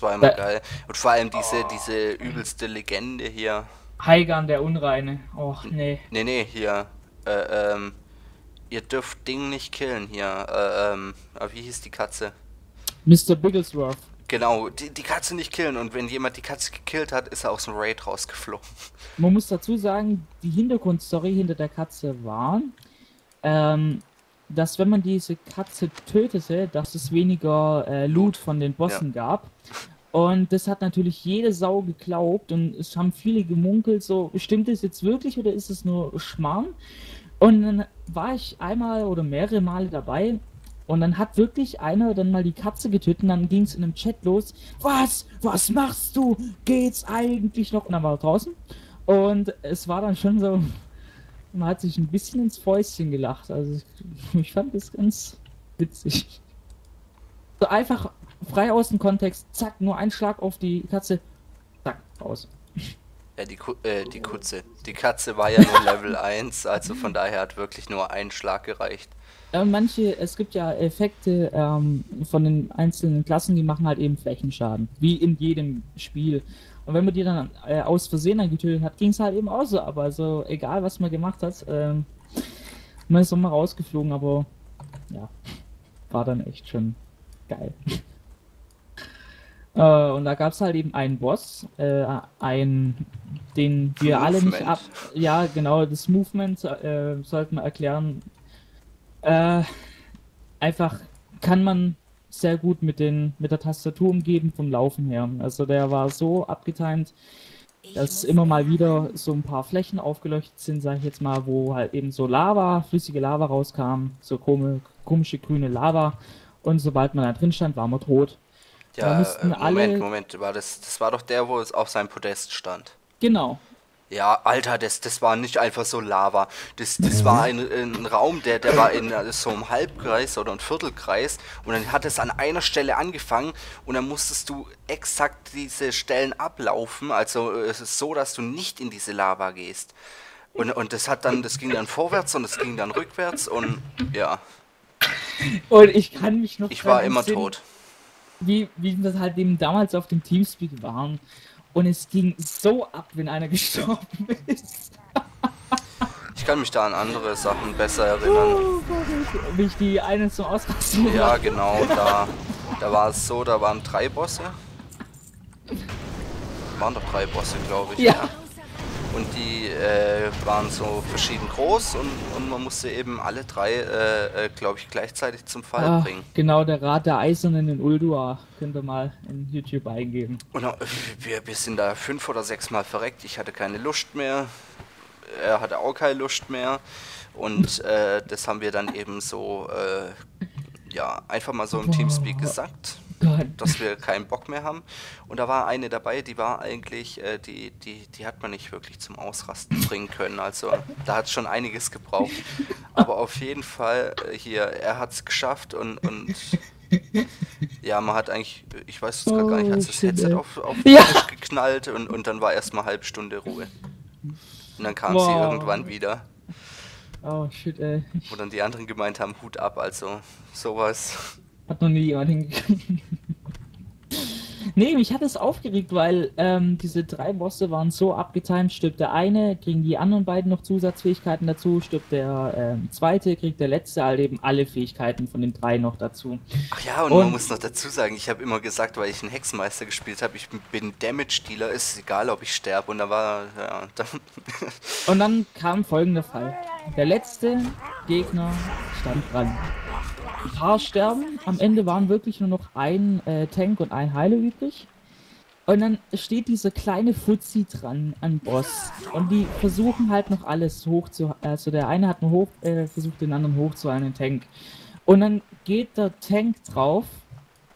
Ja. Das war immer Da- geil. Und vor allem diese, diese übelste Legende hier. Heigan der Unreine. Och, nee. Nee, nee, hier. Äh, ähm. Ihr dürft Ding nicht killen hier. Äh, ähm. ah, Wie hieß die Katze? Mr. Bigglesworth. Genau, die, die Katze nicht killen. Und wenn jemand die Katze gekillt hat, ist er aus dem Raid rausgeflogen. Man muss dazu sagen, die Hintergrundstory hinter der Katze war, ähm, dass wenn man diese Katze tötete, dass es weniger äh, Loot von den Bossen gab. Und das hat natürlich jede Sau geglaubt und es haben viele gemunkelt, so, stimmt das jetzt wirklich oder ist es nur Schmarrn? Und dann war ich einmal oder mehrere Male dabei und dann hat wirklich einer dann mal die Katze getötet und dann ging es in einem Chat los. Was? Was machst du? Geht's eigentlich noch? Und dann war er draußen. Und es war dann schon so, man hat sich ein bisschen ins Fäustchen gelacht. Also ich, ich fand das ganz witzig. So einfach frei aus dem Kontext, zack, nur ein Schlag auf die Katze, zack, raus. Ja, die, Ku äh, die Kutze. Die Katze war ja nur Level 1, also von daher hat wirklich nur ein Schlag gereicht. Ja, und manche, es gibt ja Effekte ähm, von den einzelnen Klassen, die machen halt eben Flächenschaden, wie in jedem Spiel. Und wenn man die dann äh, aus Versehen dann getötet hat, ging es halt eben auch so. Aber so, egal was man gemacht hat, ähm, man ist nochmal rausgeflogen, aber ja, war dann echt schon geil. Äh, und da gab es halt eben einen Boss, äh, einen, den wir alle nicht Movement. ab. Ja, genau, das Movement äh, sollten wir erklären. Äh, einfach kann man sehr gut mit, den, mit der Tastatur umgeben vom Laufen her. Also der war so abgetimt, dass immer mal wieder so ein paar Flächen aufgeleuchtet sind, sage ich jetzt mal, wo halt eben so Lava, flüssige Lava rauskam, so komische, komische grüne Lava. Und sobald man da drin stand, war man tot. Da Ja, mussten äh, Moment, alle- Moment, war das, das war doch der, wo es auf seinem Podest stand. Genau. Ja, Alter, das, das war nicht einfach so Lava. Das, das war ein, ein Raum, der, der war in äh, so einem Halbkreis oder einem Viertelkreis und dann hat es an einer Stelle angefangen und dann musstest du exakt diese Stellen ablaufen, also äh, es ist so, dass du nicht in diese Lava gehst. Und, und das hat dann, das ging dann vorwärts und das ging dann rückwärts und ja, Und ich kann mich noch ich war immer entsinnen, tot. Wie, wie das halt eben damals auf dem Teamspeak waren. Und es ging so ab, wenn einer gestorben ist. Ich kann mich da an andere Sachen besser erinnern. Wie ich die eine zum Ausrasten Ja, genau, da, da war es so, da waren drei Bosse. Waren doch drei Bosse, glaube ich. Ja. Und die äh, waren so verschieden groß und, und man musste eben alle drei, äh, äh, glaube ich, gleichzeitig zum Fall Ah, bringen. genau, der Rat der Eisernen in Uldua. Könnt ihr mal in YouTube eingeben. Und äh, wir, wir sind da fünf oder sechs Mal verreckt. Ich hatte keine Lust mehr. Er hatte auch keine Lust mehr. Und äh, das haben wir dann eben so, äh, ja, einfach mal so im Teamspeak gesagt. Gott. dass wir keinen Bock mehr haben. Und da war eine dabei, die war eigentlich, äh, die, die, die hat man nicht wirklich zum Ausrasten bringen können. Also da hat es schon einiges gebraucht. Aber auf jeden Fall äh, hier, er hat es geschafft und, und ja, man hat eigentlich, ich weiß es gerade gar nicht, hat Oh, das shit, Headset auf, auf den Ja. Tisch geknallt und, und dann war erstmal halbe Stunde Ruhe. Und dann kam sie Wow. irgendwann wieder, Oh shit, ey. wo dann die anderen gemeint haben, Hut ab, also sowas. Hat noch nie jemand hingekriegt. nee, mich hat es aufgeregt, weil ähm, diese drei Bosse waren so abgetimt. Stirbt der eine, kriegen die anderen beiden noch Zusatzfähigkeiten dazu. Stirbt der ähm, zweite, kriegt der letzte halt eben alle Fähigkeiten von den drei noch dazu. Ach ja, und, Und- man muss noch dazu sagen, ich habe immer gesagt, weil ich einen Hexenmeister gespielt habe, ich bin- Damage-Dealer, ist egal, ob ich sterbe. Und da war, ja, dann Und dann kam folgender Fall. Der letzte Gegner stand dran. Ein paar sterben. Am Ende waren wirklich nur noch ein äh, Tank und ein Heiler übrig. Und dann steht dieser kleine Fuzzi dran an Boss. Und die versuchen halt noch alles hoch zu. Also der eine hat nur hoch, äh, versucht den anderen hochzuhalten, den Tank. Und dann geht der Tank drauf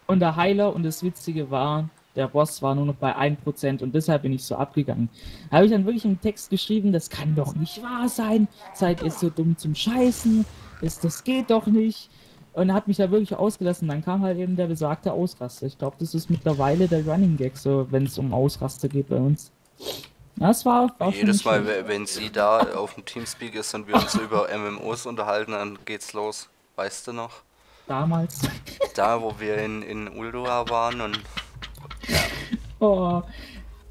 und der Heiler und das Witzige war, der Boss war nur noch bei 1% und deshalb bin ich so abgegangen. Da habe ich dann wirklich im Text geschrieben, das kann doch nicht wahr sein, seid ihr so dumm zum Scheißen, das, das geht doch nicht. Und er hat mich da wirklich ausgelassen. Dann kam halt eben der besagte Ausraster. Ich glaube, das ist mittlerweile der Running Gag, so wenn es um Ausraster geht bei uns. Das war, war jedes Mal, we- wenn sie da auf dem Teamspeak ist und wir uns über MMOs unterhalten, dann geht's los. Weißt du noch? damals. Da, wo wir in, in Uldua waren und Oh,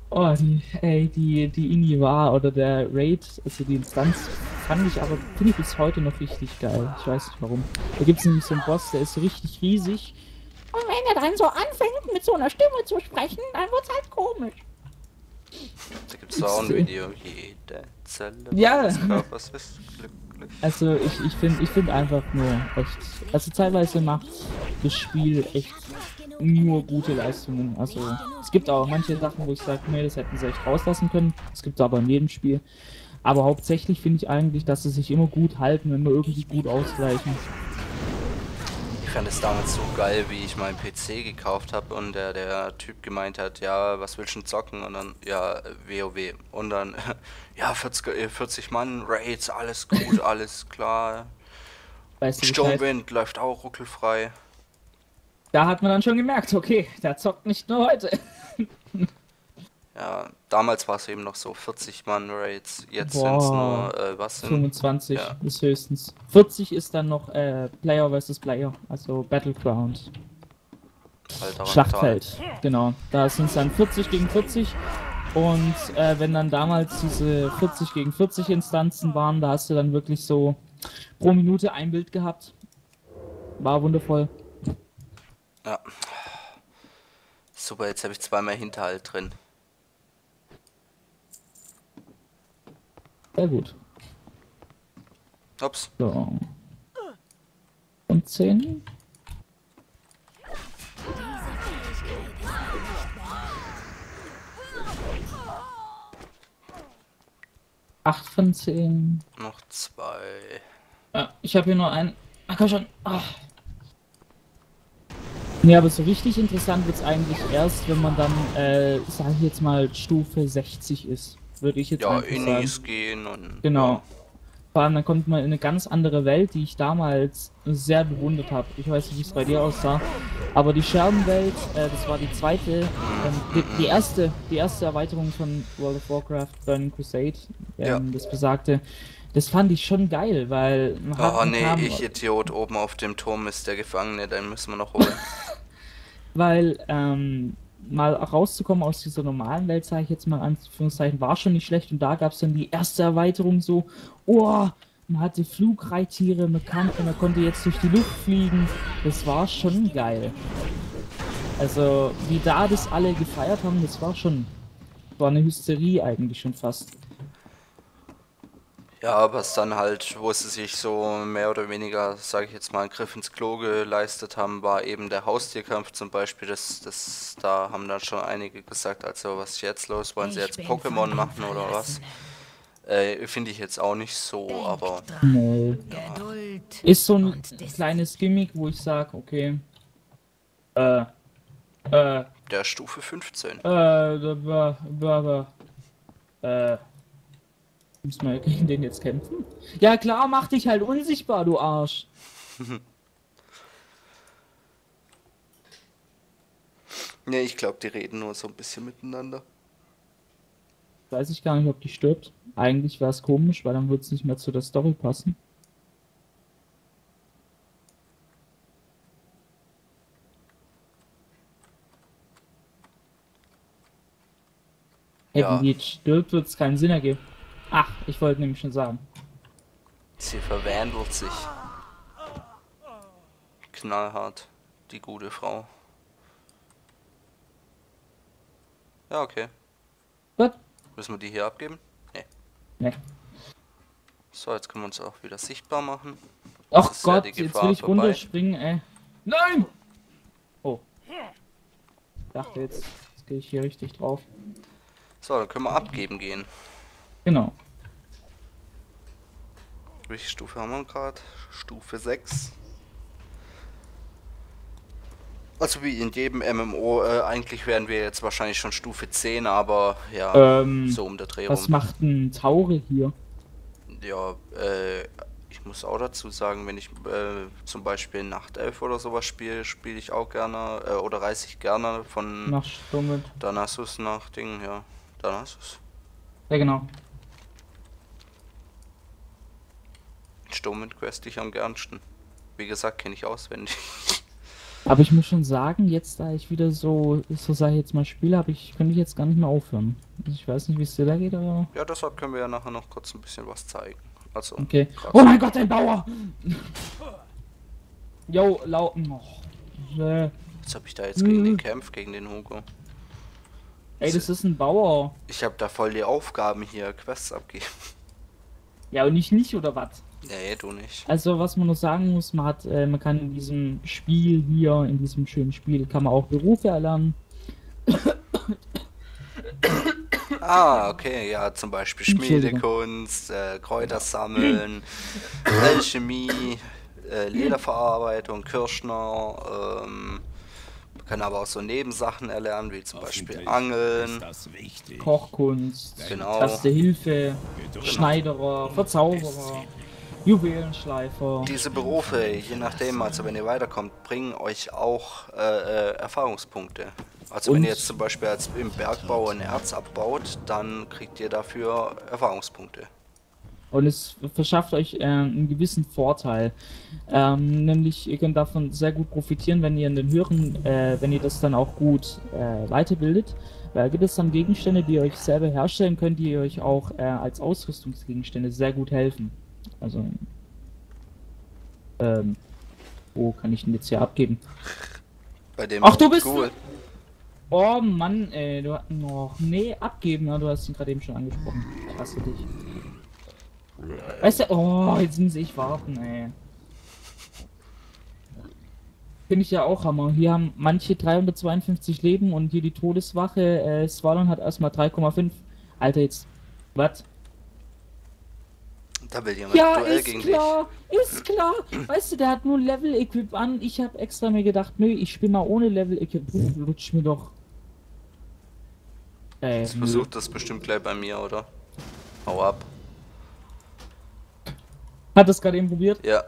oh die, ey, die, die Ini war oder der Raid, also die Instanz, fand ich aber, finde ich bis heute noch richtig geil. Ich weiß nicht warum. Da gibt es nämlich so einen Boss, der ist so richtig riesig. Und wenn er dann so anfängt, mit so einer Stimme zu sprechen, dann wird's halt komisch. da gibt es auch ein Video. Jede Zelle Ja. meines Körpers ist glücklich. Also ich, ich finde ich find einfach nur echt. Also teilweise macht das Spiel echt nur gute Leistungen. Also es gibt auch manche Sachen, wo ich sage, nee, das hätten sie echt rauslassen können. Es gibt aber in jedem Spiel. Aber hauptsächlich finde ich eigentlich, dass sie sich immer gut halten, immer irgendwie gut ausgleichen. Ich fand es damals so geil, wie ich meinen PC gekauft habe und der, der Typ gemeint hat, ja, was willst du denn zocken? Und dann, ja, WoW. Und dann, ja, 40, äh, 40 Mann, Raids, alles gut, alles klar. Weißt du? Sturmwind läuft auch ruckelfrei. Da hat man dann schon gemerkt, okay, der zockt nicht nur heute. Ja, damals war es eben noch so 40 Mann Raids, jetzt sind es nur, äh, was sind 25 Ja. ist höchstens. 40 ist dann noch äh, Player versus Player, also Battleground. Alter Schlachtfeld, genau. Da sind es dann 40 gegen 40. Und äh, wenn dann damals diese 40 gegen 40 Instanzen waren, da hast du dann wirklich so pro Minute ein Bild gehabt. War wundervoll. Ja. Super, jetzt habe ich zweimal Hinterhalt drin. Sehr gut. Ups. So. Und 10. Acht von 10. Noch zwei. Ja, ich habe hier nur einen. Ach komm schon. Ach. Nee, aber so richtig interessant wird's eigentlich erst, wenn man dann, äh, sag ich jetzt mal, Stufe 60 ist. Würde ich jetzt Ja, einfach sagen. Innis gehen und. Genau. Vor allem, dann kommt man in eine ganz andere Welt, die ich damals sehr bewundert habe. Ich weiß nicht, wie es bei dir aussah. Aber die Scherbenwelt, äh, das war die zweite, ähm, die, die erste, die erste Erweiterung von World of Warcraft, Burning Crusade, ähm, Ja. das besagte. Das fand ich schon geil, weil man Oh nee, ich Idiot, oben auf dem Turm ist der Gefangene, den müssen wir noch holen. weil ähm, mal rauszukommen aus dieser normalen Welt, sage ich jetzt mal Anführungszeichen, war schon nicht schlecht und da gab es dann die erste Erweiterung so, oh, man hatte Flugreittiere, man, kann, man konnte jetzt durch die Luft fliegen, das war schon geil. Also, wie da das alle gefeiert haben, das war schon, war eine Hysterie eigentlich schon fast. Ja, was dann halt, wo sie sich so mehr oder weniger, sage ich jetzt mal, einen Griff ins Klo geleistet haben, war eben der Haustierkampf zum Beispiel. Das, das, da haben dann schon einige gesagt, also was ist jetzt los? Wollen sie jetzt Pokémon machen oder was? Äh, Finde ich jetzt auch nicht so, aber Nee. Geduld. Ist so ein kleines Gimmick, wo ich sage, okay, äh, äh, der Stufe 15. Äh, da war, war, war, äh, muss man gegen den jetzt kämpfen? Ja klar, mach dich halt unsichtbar, du Arsch. Nee, ich glaube, die reden nur so ein bisschen miteinander. Weiß ich gar nicht, ob die stirbt. Eigentlich wäre es komisch, weil dann würde es nicht mehr zu der Story passen. Hätten Ja. die stirbt, wird es keinen Sinn ergeben. Ach, ich wollte nämlich schon sagen. Sie verwandelt sich. Knallhart, die gute Frau. Ja, okay. Gut. Müssen wir die hier abgeben? Nee. Ne. So, jetzt können wir uns auch wieder sichtbar machen. Ach ja Gott, die jetzt will ich vorbei. runterspringen, ey. Nein! Oh. Ich dachte jetzt, jetzt gehe ich hier richtig drauf. So, dann können wir abgeben gehen. Genau. Welche Stufe haben wir gerade? Stufe 6. Also wie in jedem MMO, äh, eigentlich wären wir jetzt wahrscheinlich schon Stufe 10, aber ja, Ähm, so um der Dreh was rum. macht ein Taure hier? Ja, äh, ich muss auch dazu sagen, wenn ich äh, zum Beispiel Nachtelf oder sowas spiele, spiele ich auch gerne, äh, oder reise ich gerne von. Danassus nach Ding, ja. Danassus. Ja, genau. In Sturmwind quest ich am gernsten. wie gesagt, kenne ich auswendig. Aber ich muss schon sagen, jetzt da ich wieder so, so sage ich jetzt mal spiele, habe ich, könnte ich jetzt gar nicht mehr aufhören. Also ich weiß nicht, wie es dir da geht, aber. Ja, deshalb können wir ja nachher noch kurz ein bisschen was zeigen. Also, Okay. Oh mein Gott, ein Bauer! Yo, lauten noch. Äh, Jetzt habe ich da jetzt gegen den. Kampf, gegen den Hugo. Ey, das ist ein Bauer. Ich habe da voll die Aufgaben hier, Quests abgeben. Ja, und ich nicht, oder was? Nee, du nicht. Also, was man noch sagen muss, man hat, äh, man kann in diesem Spiel hier, in diesem schönen Spiel, kann man auch Berufe erlernen. Ah, okay, ja, zum Beispiel. Schmiedekunst, äh, Kräuter sammeln, Alchemie, äh, Lederverarbeitung, Kirschner, ähm, man kann aber auch so Nebensachen erlernen, wie zum Beispiel Angeln. Kochkunst, Genau. Erste Hilfe, Geduld Schneiderer, Verzauberer, Juwelenschleifer. Diese Berufe, je nachdem, also wenn ihr weiterkommt, bringen euch auch äh, äh, Erfahrungspunkte. Also wenn Und- ihr jetzt zum Beispiel als im Bergbau ein Erz abbaut, dann kriegt ihr dafür Erfahrungspunkte. Und es verschafft euch äh, einen gewissen Vorteil. Ähm, nämlich, ihr könnt davon sehr gut profitieren, wenn ihr in den höheren, äh, wenn ihr das dann auch gut äh, weiterbildet. Weil gibt es dann Gegenstände, die ihr euch selber herstellen könnt, die euch auch äh, als Ausrüstungsgegenstände sehr gut helfen. Also, ähm, wo kann ich denn jetzt hier abgeben? Bei dem Ach, du bist- Ghoul. Oh Mann, ey, du hast noch. Nee, abgeben, ja, du hast ihn gerade eben schon angesprochen. Ich hasse dich. Weißt du, oh, jetzt muss ich warten, ey. Finde ich ja auch Hammer. Hier haben manche 352 Leben und hier die Todeswache, äh, Swallon hat erstmal 3,5. Alter, jetzt. Was? Da will jemand Ja, Duell ist gegen klar, ist klar. Weißt du, der hat nur Level-Equip an. Ich habe extra mir gedacht, nö, ich spiele mal ohne Level-Equip. Lutsch mir doch. Ey, dich. Versucht das bestimmt gleich bei mir, oder? Hau ab. Hat das gerade eben probiert? Ja,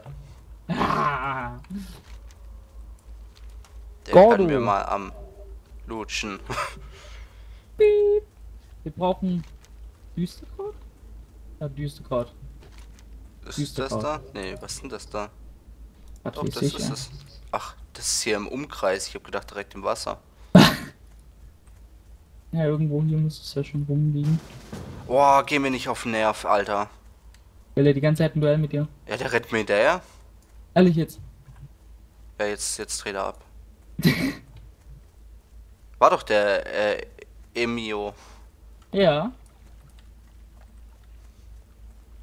Ah, den Gordo. können wir mal am Lutschen. piep. Wir brauchen Düsterkraut? Ja, Düsterkraut. Ist Düster das da? Nee, was ist denn das da? Was Doch, das ich, ist ja. es. Ach, das ist hier im Umkreis. Ich habe gedacht, direkt im Wasser. Ja, irgendwo hier muss es ja schon rumliegen. Boah, geh mir nicht auf den Nerv, Alter. Will er die ganze Zeit ein Duell mit dir? Ja, der rennt mir hinterher. Ehrlich jetzt. Ja, jetzt, jetzt dreht er ab. War doch der, äh, Emio. Ja.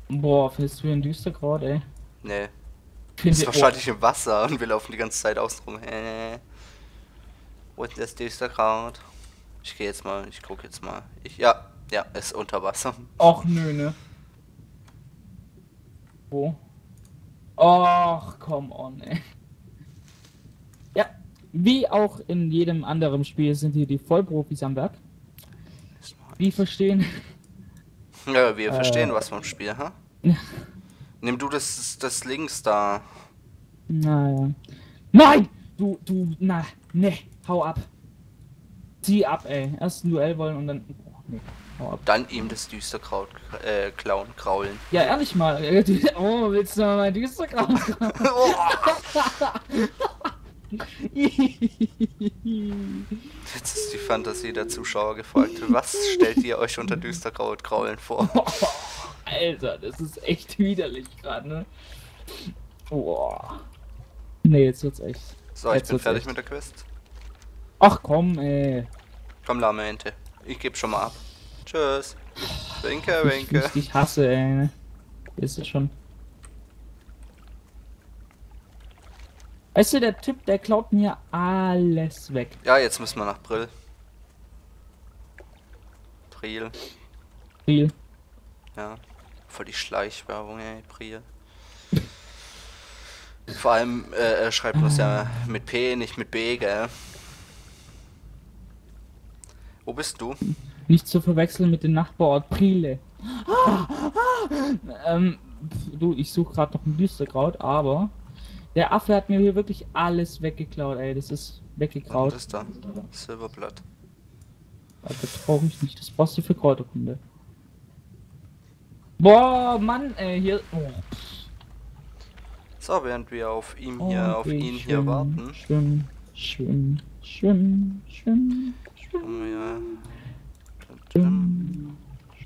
Boah, findest du ein Düsterkraut, ey? Nee, Find ist ich- wahrscheinlich im Wasser und wir laufen die ganze Zeit außen rum. Hä? Wo ist denn das Düsterkraut? Ich gehe jetzt mal, ich guck jetzt mal. Ich, ja, ja, ist unter Wasser. Och nö, ne? Wo? Och, come on, ey. Ja, wie auch in jedem anderen Spiel sind hier die Vollprofis am Werk. Die verstehen. Ja, wir Äh. verstehen was vom Spiel, ha? Ja. Nimm du das, das links da. Naja. Nein! Du, du, na, ne, hau ab. Zieh ab, ey. Erst ein Duell wollen und dann. Oh, nee, hau ab. Dann ihm das Düsterkraut äh, klauen, kraulen. Ja, ehrlich mal. Oh, willst du mal mein Düsterkraut? Jetzt ist die Fantasie der Zuschauer gefragt. Was stellt ihr euch unter Düsterkraut kraulen vor? Alter, das ist echt widerlich gerade, ne? Boah. Nee, jetzt wird's echt. So, ich Jetzt bin wird's fertig echt. mit der Quest. Ach komm, ey. Komm, lahme Ente. Ich geb schon mal ab. Tschüss. Winke, Ich, winke. ich dich hasse, ey. Ist es schon. Weißt du, der Typ, der klaut mir alles weg. Ja, jetzt müssen wir nach Brill. Priel. Viel. Ja. Voll die Schleichwerbung, ey, Priel. Vor allem, äh, er schreibt uns ja mit P, nicht mit B, gell? Wo bist du? Nicht zu verwechseln mit dem Nachbarort Prile. Ah, ah, ähm, du, ich suche gerade noch ein Düsterkraut, aber der Affe hat mir hier wirklich alles weggeklaut, ey. Das ist Was weggekraut. ist da? Silberblatt. Das brauche ich nicht. Das brauchst du für Kräuterkunde. Boah, Mann, ey, hier. Oh. So, während wir auf ihm hier, Und auf ihn hier schwimm, warten. Schwimm, schwimm, schwimm, schwimm, schwimm, kommen wir- schwimm,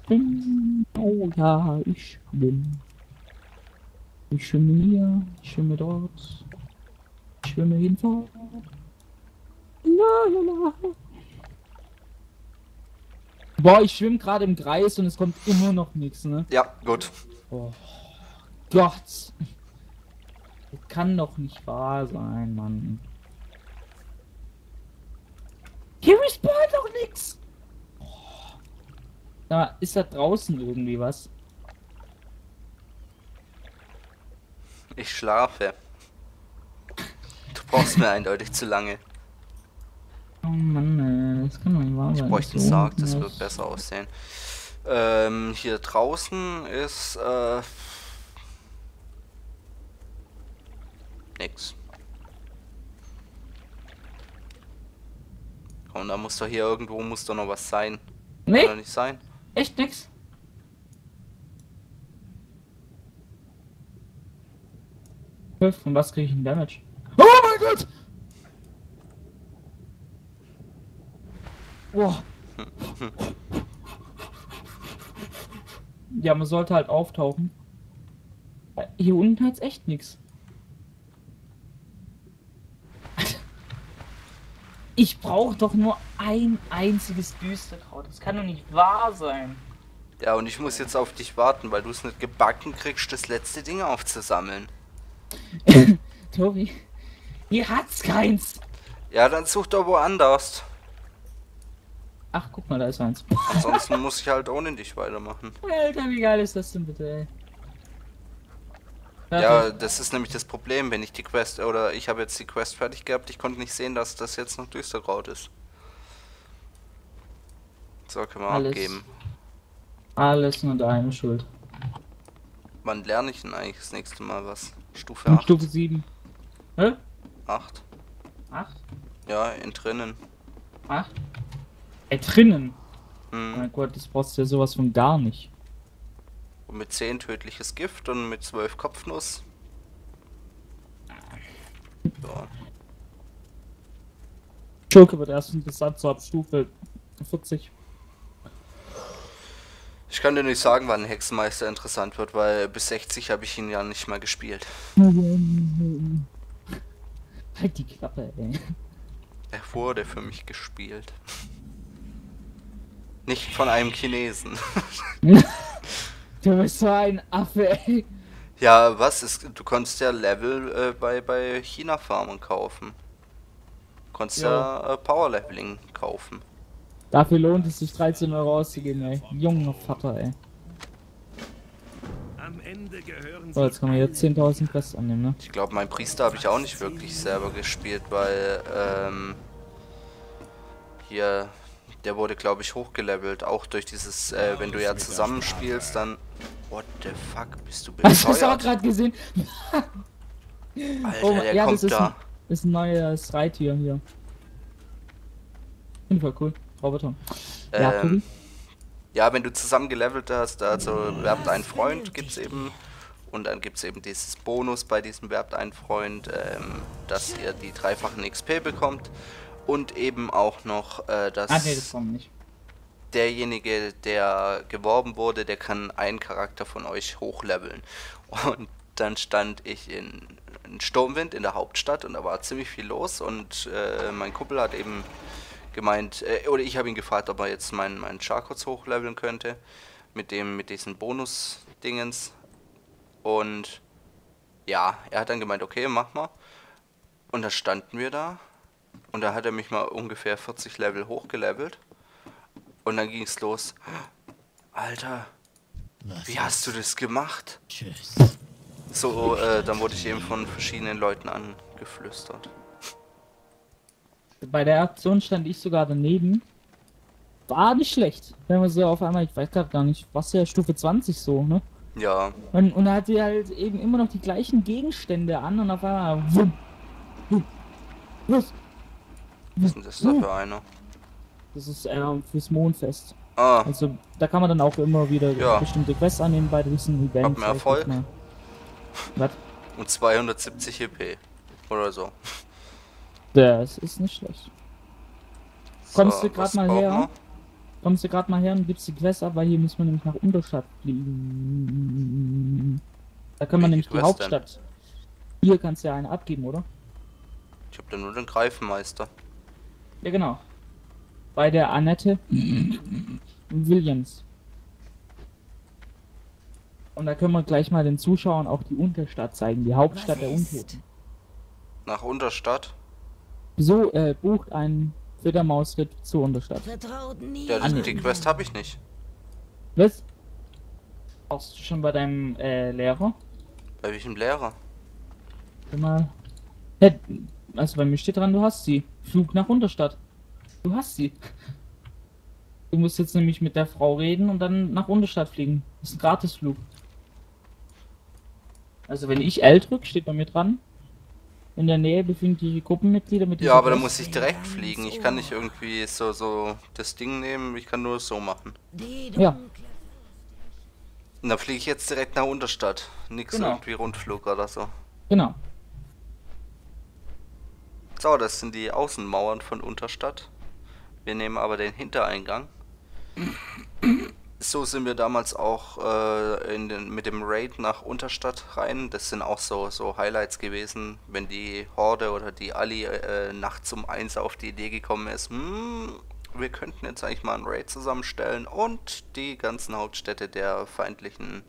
schwimm. Oh ja, ich schwimm. Ich schwimme hier, ich schwimme dort. Ich schwimme hinfort. La, la, la. Boah, ich schwimme gerade im Kreis und es kommt immer noch nichts, ne? Ja, gut. Oh Gott. Das kann doch nicht wahr sein, Mann. Hier respawnt doch nix. Oh. Da ist da draußen irgendwie was. Ich schlafe. Du brauchst mir eindeutig zu lange. Oh Mann, das kann nicht wahr Ich bräuchte einen Sarg, das wird besser aussehen. Ähm, hier draußen ist, äh... Nix. Und da muss doch hier irgendwo muss doch noch was sein. Kann doch Nee, nicht sein. echt nix. Von was kriege ich einen Damage? Oh mein Gott! Boah. Ja, man sollte halt auftauchen. Hier unten hat's echt nichts. Ich brauche doch nur ein einziges Düsterkraut. Das kann doch nicht wahr sein. Ja, und ich muss jetzt auf dich warten, weil du es nicht gebacken kriegst, das letzte Ding aufzusammeln. Tori, hier hat's keins. Ja, dann such doch woanders. Ach, guck mal, da ist eins. Ansonsten muss ich halt ohne dich weitermachen. Alter, wie geil ist das denn bitte, ey? Ja, das ist nämlich das Problem, wenn ich die Quest, oder ich habe jetzt die Quest fertig gehabt, ich konnte nicht sehen, dass das jetzt noch Düsterkraut ist. So, können wir Alles. abgeben. Alles nur deine Schuld. Wann lerne ich denn eigentlich das nächste Mal was? Stufe Und 8? Stufe 7. Hä? 8? 8? Ja, in drinnen. 8? Ey, drinnen. Hm. Mein Gott, das brauchst du ja sowas von gar nicht. Und mit 10 tödliches Gift und mit 12 Kopfnuss. So. Schurke wird erst interessant so ab Stufe 40. Ich kann dir nicht sagen, wann Hexenmeister interessant wird, weil bis 60 habe ich ihn ja nicht mal gespielt. Halt die Klappe, ey. Er wurde für mich gespielt. Nicht von einem Chinesen. Du bist so ein Affe, ey. Ja, was ist, du konntest ja Level äh, bei, bei China Farmen kaufen. Konntest ja, äh, Power Leveling kaufen. Dafür lohnt es sich 13 Euro auszugeben, ey. Junger Vater, ey. Am Ende gehören So, jetzt kann man jetzt 10.000 Quests annehmen, ne? Ich glaube, mein Priester habe ich auch nicht wirklich selber gespielt, weil ähm, hier, der wurde glaube ich hochgelevelt, auch durch dieses, äh, wenn du ja zusammenspielst, dann. What the fuck, bist du Hast du das auch bescheuert? gerade gesehen? Alter, Oh, der ja, kommt das ist da. ein, ist ein neues Reittier hier. Finde ich voll cool. Roboter. Ja, Ähm? Ja, wenn du zusammen gelevelt hast, also werbt ein Freund gibt's eben und dann gibt's eben dieses Bonus bei diesem werbt ein Freund, ähm, dass ihr die dreifachen XP bekommt und eben auch noch, äh, dass Ah, nee, das derjenige, der geworben wurde, der kann einen Charakter von euch hochleveln. Und dann stand ich in, in Sturmwind in der Hauptstadt und da war ziemlich viel los und äh, mein Kumpel hat eben gemeint, äh, oder ich habe ihn gefragt, ob er jetzt meinen meinen Charcots hochleveln könnte mit dem mit diesen Bonus-Dingens und ja, er hat dann gemeint, okay, mach mal. Und da standen wir da und da hat er mich mal ungefähr 40 Level hochgelevelt. Und dann ging es los. Alter, wie hast du das gemacht? Tschüss. So, äh, dann wurde ich eben von verschiedenen Leuten angeflüstert. Bei der Aktion stand ich sogar daneben. War nicht schlecht. Wenn man so auf einmal, ich weiß gar nicht, was ja Stufe 20 so, ne? Ja, Und, und da hat sie halt eben immer noch die gleichen Gegenstände an und auf einmal. Wumm, wumm, was? was ist denn das da für einer? Das ist äh, fürs Mondfest. Ah, Also da kann man dann auch immer wieder Ja. bestimmte Quests annehmen bei diesen Events. Hab mehr Erfolg. Was? Und 270 EP. Oder so. Das ist nicht schlecht. Kommst So, du was mal her? wir? Kommst du gerade mal her und gibst die Quest ab, weil hier müssen wir nämlich nach Unterstadt fliegen. Da können wir nämlich die Hauptstadt. Hier kannst du ja eine abgeben, oder? Ich hab da nur den Greifenmeister. Ja, genau. Bei der Annette Williams. Und da können wir gleich mal den Zuschauern auch die Unterstadt zeigen, die Hauptstadt der Untoten. Nach Unterstadt. So äh, bucht ein Fledermausritt zur Unterstadt. Vertraut nie. Ja, die, nee. die Quest habe ich nicht. Was? Warst du schon bei deinem äh, Lehrer? Bei welchem Lehrer? Guck mal. Hä, also bei mir steht dran, du hast sie. Flug nach Unterstadt. Du hast sie. Du musst jetzt nämlich mit der Frau reden und dann nach Unterstadt fliegen. Das ist ein Gratisflug. Also wenn ich L drück, steht bei mir dran. In der Nähe befinden sich die Gruppenmitglieder mit Ja, aber da muss ich direkt fliegen. Ich kann nicht irgendwie so, so das Ding nehmen. Ich kann nur so machen. Ja. Und dann fliege ich jetzt direkt nach Unterstadt. Nix Genau. irgendwie Rundflug oder so. Genau. So, das sind die Außenmauern von Unterstadt. Wir nehmen aber den Hintereingang. So sind wir damals auch äh, den, mit dem Raid nach Unterstadt rein. Das sind auch so, so Highlights gewesen, wenn die Horde oder die Ali äh, nachts um eins auf die Idee gekommen ist, hm, wir könnten jetzt eigentlich mal einen Raid zusammenstellen und die ganzen Hauptstädte der feindlichen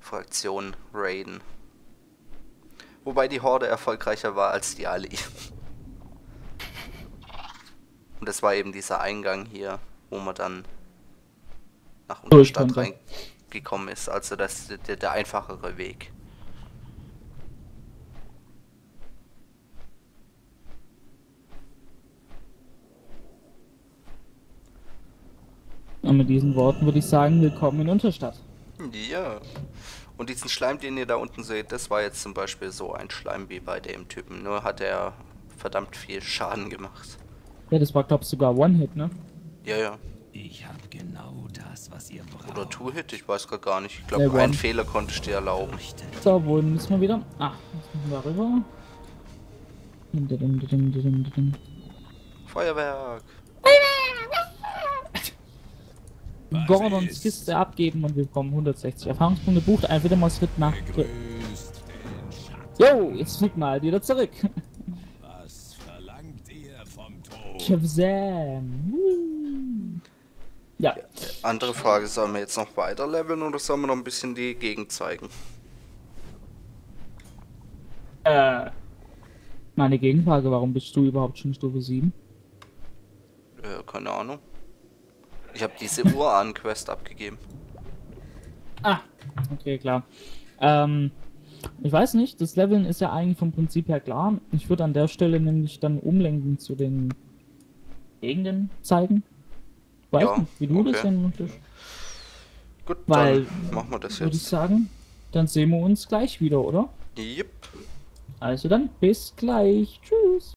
Fraktion raiden. Wobei die Horde erfolgreicher war als die Ali. Und das war eben dieser Eingang hier, wo man dann nach Unterstadt konnte. reingekommen ist. Also das der, der einfachere Weg. Und mit diesen Worten würde ich sagen, willkommen in Unterstadt. Ja. Und diesen Schleim, den ihr da unten seht, das war jetzt zum Beispiel so ein Schleim wie bei dem Typen. Nur hat er verdammt viel Schaden gemacht. Ja, das war glaub ich sogar One-Hit, ne? Ja, ja. Ich habe genau das, was ihr braucht. Oder Two-Hit, ich weiß gar gar nicht. Ich glaube, einen Fehler konnte ich dir erlauben. So, wo müssen wir wieder? Ah, jetzt müssen wir rüber. Feuerwerk. Gordons Kiste abgeben und wir bekommen 160 Erfahrungspunkte. Bucht ein Wiedermausritt nach. Grüßt den Schatz. Jo, jetzt fliegt mal wieder zurück. Was verlangt ihr vom Tod? Shazam. Ja, Andere Frage, sollen wir jetzt noch weiter leveln oder sollen wir noch ein bisschen die Gegend zeigen? äh. Meine Gegenfrage, warum bist du überhaupt schon Stufe 7? Äh, keine Ahnung. Ich habe diese Uran-Quest abgegeben. Ah, okay, klar. Ähm, ich weiß nicht, das Leveln ist ja eigentlich vom Prinzip her klar. Ich würde an der Stelle nämlich dann umlenken zu den Gegenden zeigen. Weiß Ja, nicht, wie du das okay. denn möchtest. Gut, Weil, dann machen wir das Würde ich jetzt. sagen, dann sehen wir uns gleich wieder, oder? Yep. Also dann, bis gleich. Tschüss.